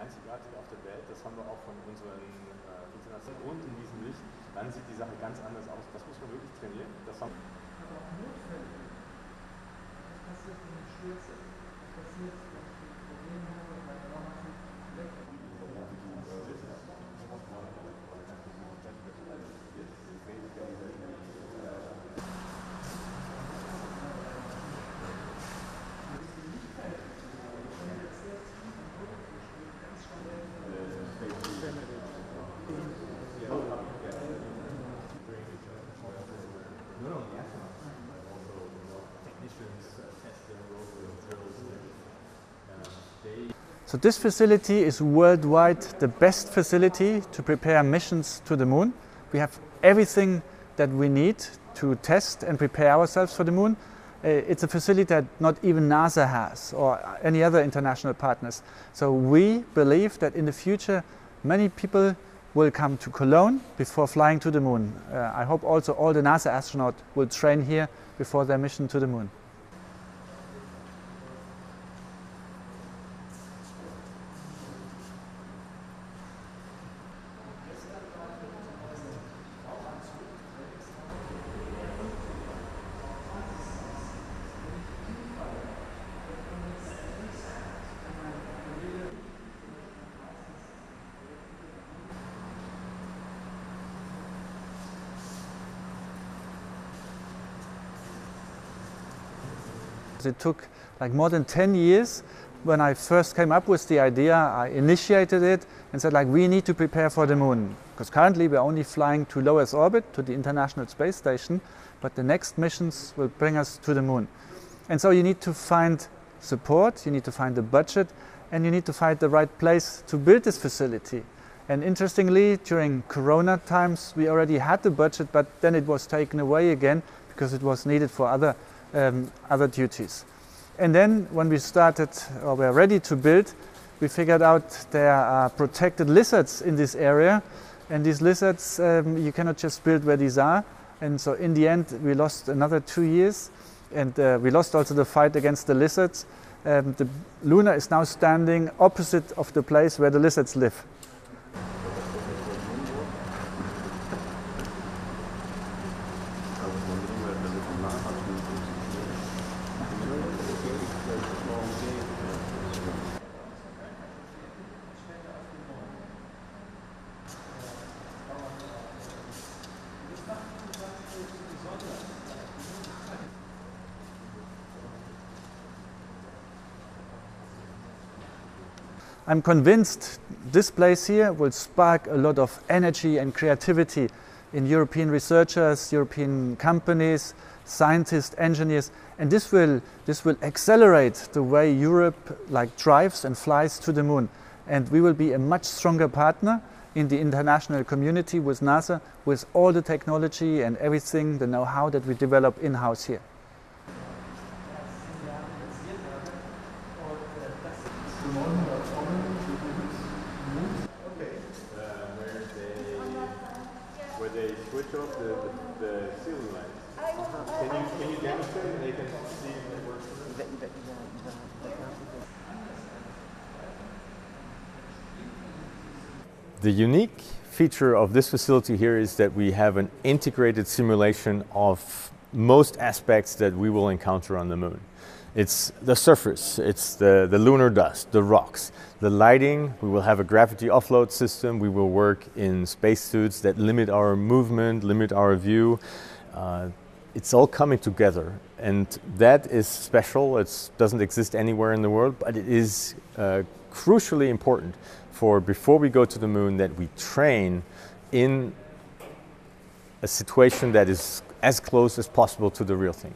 einzigartige auf der Welt. Das haben wir auch von unseren äh, internationalen und in diesem Licht. Dann sieht die Sache ganz anders aus. Das muss man wirklich trainieren. Das haben Aber auch Notfälle. Was passiert, wenn ich stürze? Was passiert, So this facility is worldwide the best facility to prepare missions to the moon. We have everything that we need to test and prepare ourselves for the moon. Uh, it's a facility that not even NASA has or any other international partners. So we believe that in the future many people will come to Cologne before flying to the moon. Uh, I hope also all the NASA astronauts will train here before their mission to the moon. It took like more than 10 years. When I first came up with the idea, I initiated it and said like we need to prepare for the moon because currently we're only flying to low Earth orbit to the International Space Station, but the next missions will bring us to the moon. And so you need to find support, you need to find the budget, and you need to find the right place to build this facility. And interestingly, during Corona times, we already had the budget, but then it was taken away again because it was needed for other um, other duties. And then when we started or were ready to build, we figured out there are protected lizards in this area. And these lizards, um, you cannot just build where these are. And so in the end, we lost another two years. And uh, we lost also the fight against the lizards. Um, the Luna is now standing opposite of the place where the lizards live. I'm convinced this place here will spark a lot of energy and creativity in European researchers, European companies, scientists, engineers, and this will, this will accelerate the way Europe like drives and flies to the moon. And we will be a much stronger partner in the international community with NASA, with all the technology and everything, the know-how that we develop in-house here. uh, where they where they switch off the, the, the ceiling lights. Can you can you demonstrate? and They can see if it works. The unique feature of this facility here is that we have an integrated simulation of most aspects that we will encounter on the moon. It's the surface, it's the, the lunar dust, the rocks, the lighting. We will have a gravity offload system. We will work in spacesuits that limit our movement, limit our view. Uh, it's all coming together, and that is special. It doesn't exist anywhere in the world, but it is uh, crucially important for before we go to the moon that we train in a situation that is as close as possible to the real thing.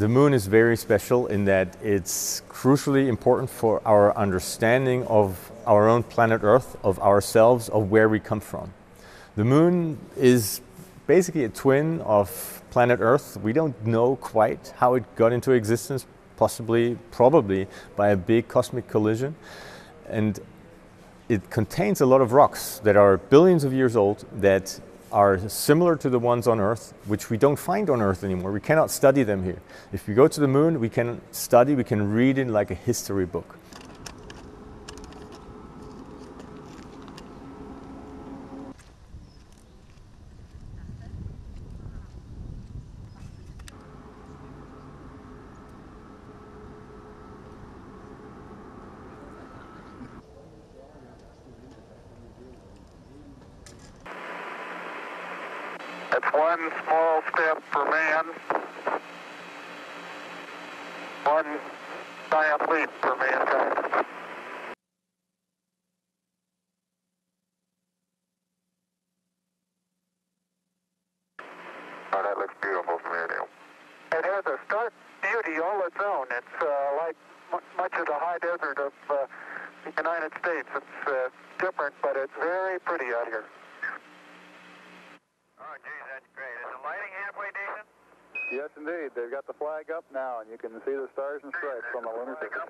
The moon is very special in that it's crucially important for our understanding of our own planet Earth, of ourselves, of where we come from. The moon is basically a twin of planet Earth. We don't know quite how it got into existence, possibly, probably by a big cosmic collision. And it contains a lot of rocks that are billions of years old that are similar to the ones on Earth, which we don't find on Earth anymore. We cannot study them here. If we go to the moon, we can study, we can read in like a history book. One small step for man, one giant leap for mankind. Oh, that looks beautiful from here, Neil. It has a stark beauty all its own. It's uh, like mu- much of the high desert of uh, the United States. It's uh, different, but it's very pretty out here. Oh, geez, that's great. Is the lighting halfway decent? Yes, indeed. They've got the flag up now, and you can see the stars and stripes on the lunar surface.